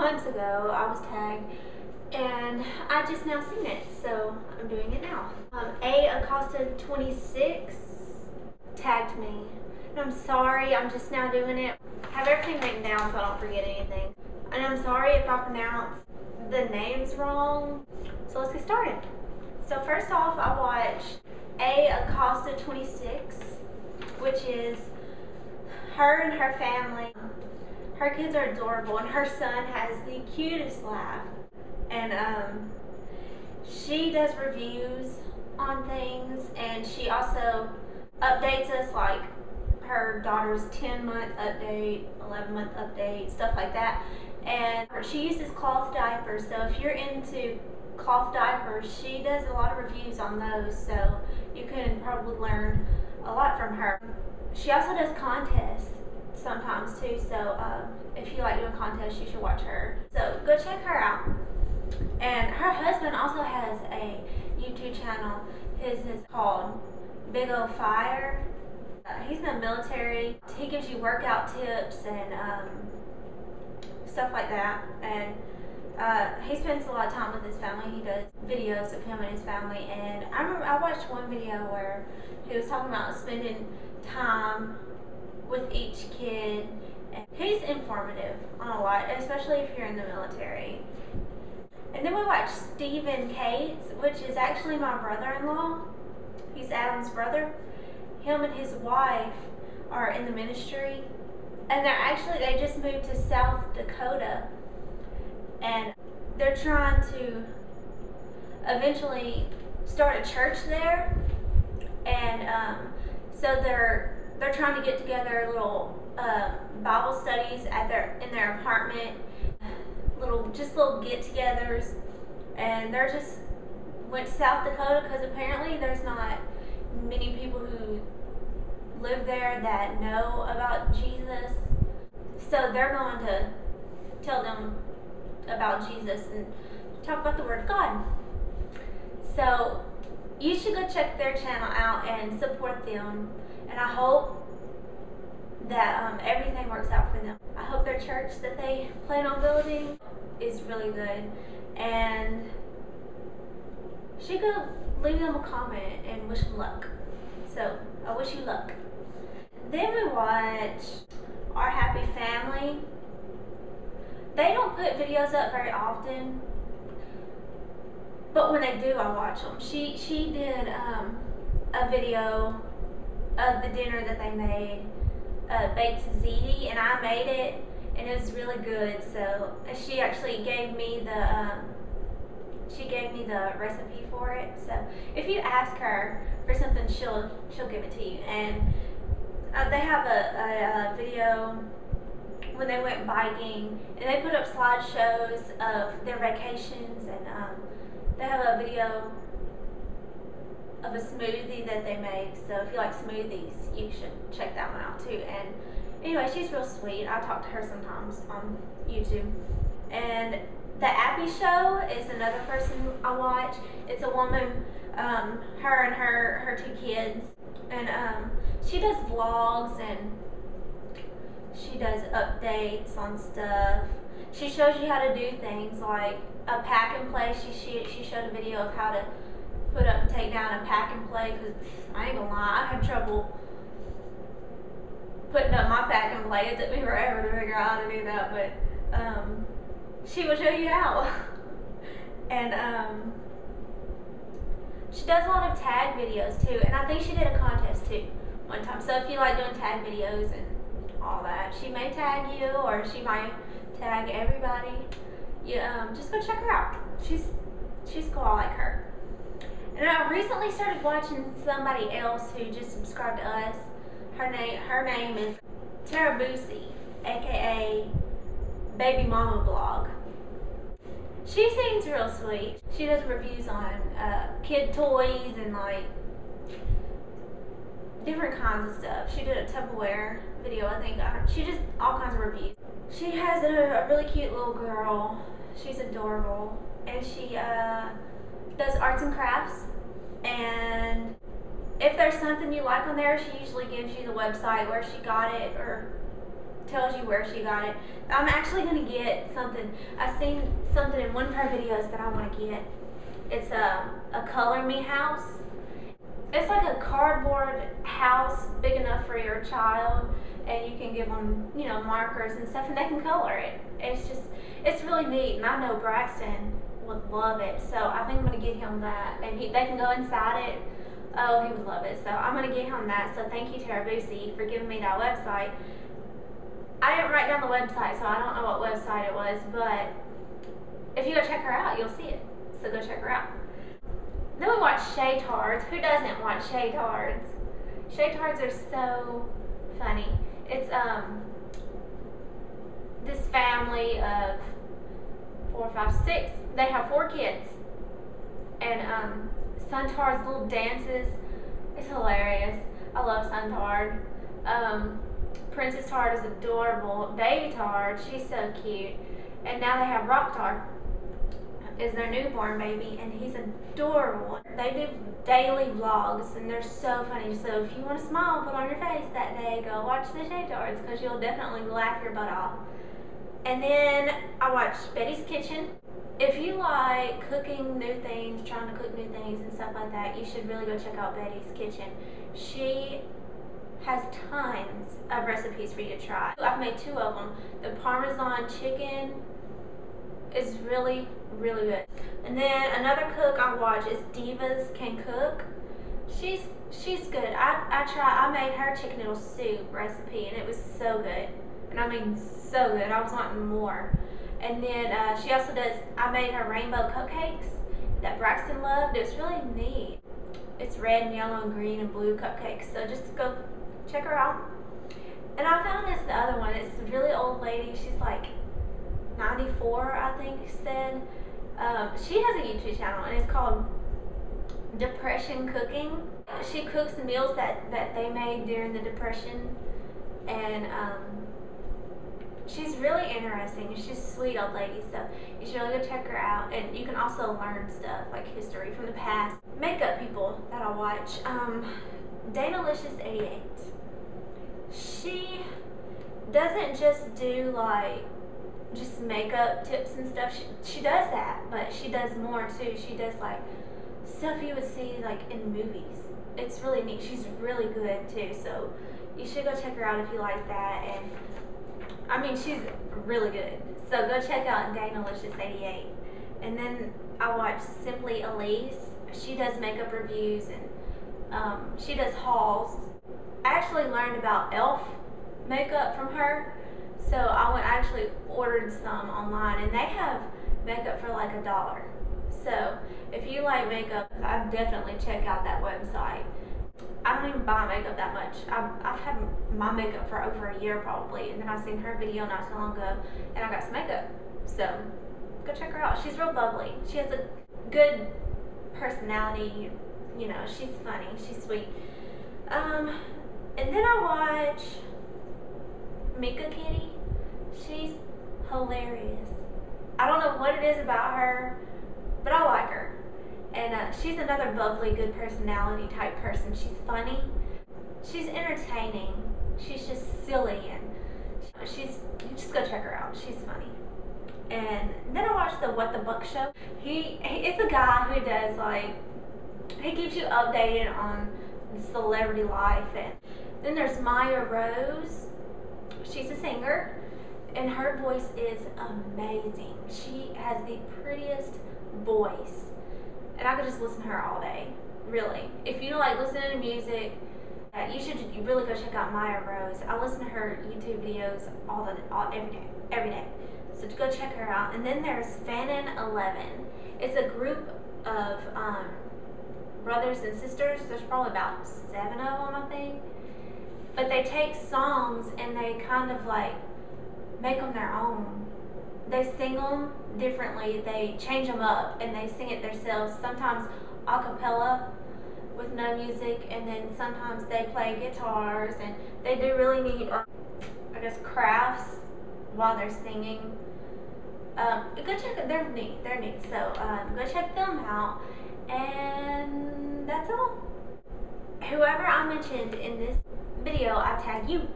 months ago, I was tagged, and I just now seen it, so I'm doing it now. Um, A Acosta 26 tagged me, and I'm sorry, I'm just now doing it. I have everything written down so I don't forget anything. And I'm sorry if I pronounce the names wrong. So let's get started. So first off, I watched A Acosta 26, which is her and her family. Her kids are adorable, and her son has the cutest laugh. And um, she does reviews on things, and she also updates us like her daughter's 10 month update, 11 month update, stuff like that. And she uses cloth diapers, so if you're into cloth diapers, she does a lot of reviews on those, so you can probably learn a lot from her. She also does contests sometimes too, so um, if you like doing contests, you should watch her. So go check her out. And her husband also has a YouTube channel. His is called Big O Fire. Uh, he's in the military. He gives you workout tips and um, stuff like that. And uh, he spends a lot of time with his family. He does videos of him and his family. And I remember I watched one video where he was talking about spending time with each kid. He's informative on a lot, especially if you're in the military. And then we watched Steven Cates, which is actually my brother-in-law. He's Adam's brother. Him and his wife are in the ministry. And they're actually, they just moved to South Dakota. And they're trying to eventually start a church there. And um, so they're they're trying to get together little uh, Bible studies at their in their apartment, little just little get-togethers, and they're just went to South Dakota because apparently there's not many people who live there that know about Jesus, so they're going to tell them about Jesus and talk about the Word of God. So you should go check their channel out and support them and I hope that um, everything works out for them. I hope their church that they plan on building is really good, and she could leave them a comment and wish them luck. So I wish you luck. Then we watch Our Happy Family. They don't put videos up very often, but when they do, I watch them. She she did um, a video of the dinner that they made, uh, baked ziti, and I made it, and it was really good. So she actually gave me the um, she gave me the recipe for it. So if you ask her for something, she'll she'll give it to you. And uh, they have a, a, a video when they went biking, and they put up slideshows of their vacations, and um, they have a video of a smoothie that they make. So if you like smoothies, you should check that one out too. And anyway, she's real sweet. I talk to her sometimes on YouTube. And the Appie Show is another person I watch. It's a woman, um, her and her her two kids, and um, she does vlogs and she does updates on stuff. She shows you how to do things like a pack and play. She she she showed a video of how to put up and take down a pack and play because I ain't gonna lie, I had trouble putting up my pack and play. It took me forever to figure out how to do that, but um, she will show you how. and um, she does a lot of tag videos too, and I think she did a contest too one time. So if you like doing tag videos and all that, she may tag you or she might tag everybody. You um, just go check her out. She's she's cool. I like her. And I recently started watching somebody else who just subscribed to us. Her name her name is Tara Bucci, aka Baby Mama Blog. She seems real sweet. She does reviews on uh, kid toys and like different kinds of stuff. She did a Tupperware video, I think. She just all kinds of reviews. She has a, a really cute little girl. She's adorable, and she uh, does arts and crafts and if there's something you like on there, she usually gives you the website where she got it or tells you where she got it. I'm actually gonna get something. I've seen something in one of her videos that I want to get. It's a a color me house. It's like a cardboard house big enough for your child, and you can give them you know markers and stuff, and they can color it. It's just it's really neat, and I know Braxton would love it. So I think I'm gonna get him that, and he, they can go inside it. Oh, he would love it. So I'm gonna get him that. So thank you, Tarabucci, for giving me that website. I didn't write down the website, so I don't know what website it was, but if you go check her out, you'll see it. So go check her out. Then we watch Shaytards. Who doesn't watch Shaytards? Shaytards are so funny. It's um this family of four, five, six. They have four kids, and um, Sontard's little dances. It's hilarious. I love Suntard. Um, Princess Tard is adorable. Baby Tard, she's so cute. And now they have Rock Tard, is their newborn baby, and he's adorable. They do daily vlogs, and they're so funny. So if you want to smile, put on your face that day, go watch the Shaytards, because you'll definitely laugh your butt off. And then I watched Betty's Kitchen. If you like cooking new things, trying to cook new things and stuff like that, you should really go check out Betty's Kitchen. She has tons of recipes for you to try. I've made two of them. The Parmesan chicken is really, really good. And then another cook I watch is Divas Can Cook. She's she's good. I, I tried, I made her chicken noodle soup recipe and it was so good. And I mean so good. I was wanting more. And then uh, she also does, I made her rainbow cupcakes that Braxton loved. It was really neat. It's red and yellow and green and blue cupcakes. So just go check her out. And I found this the other one. It's a really old lady. She's like 94, I think said. Um, she has a YouTube channel and it's called Depression Cooking. She cooks meals that, that they made during the Depression. And um, she's really interesting. She's sweet old lady, so you should really go check her out. And you can also learn stuff like history from the past. Makeup people that I watch. Um, Danalicious88 she doesn't just do like just makeup tips and stuff. She, she does that, but she does more too. She does like stuff you would see like in movies. It's really neat. She's really good too. So you should go check her out if you like that. And I mean, she's really good. So go check out Danalicious88. And then I watch Simply Alise. She does makeup reviews and um, she does hauls I actually learned about e.l.f. makeup from her. So I went actually ordered some online and they have makeup for like a dollar. So if you like makeup, I'd definitely check out that website. I don't even buy makeup that much. I've, I've had my makeup for over a year probably, and then I seen her video not too long ago, and I got some makeup. So go check her out. She's real bubbly. She has a good personality. You know, she's funny. She's sweet. Um, and then I watch Meeka Kitty. She's hilarious. I don't know what it is about her, but I like her. And uh, she's another bubbly, good personality type person. She's funny. She's entertaining. She's just silly and she's you just go check her out. She's funny. And then I watched the What the Buck show. He, he it's a guy who does like he keeps you updated on celebrity life and then there's Maya Rose. She's a singer, and her voice is amazing. She has the prettiest voice, and I could just listen to her all day. Really, if you like listening to music, uh, you should really go check out Maya Rose. I listen to her YouTube videos all the all, every day, every day. So go check her out. And then there's Fannin Eleven. It's a group of um, brothers and sisters. There's probably about seven of them, I think but they take songs and they kind of like make them their own. They sing them differently. They change them up and they sing it themselves. Sometimes a cappella with no music, and then sometimes they play guitars and they do really neat, I guess, crafts while they're singing. Um, go check it. They're neat. They're neat. So um, go check them out. And that's all. Whoever I mentioned in this video, I tag you.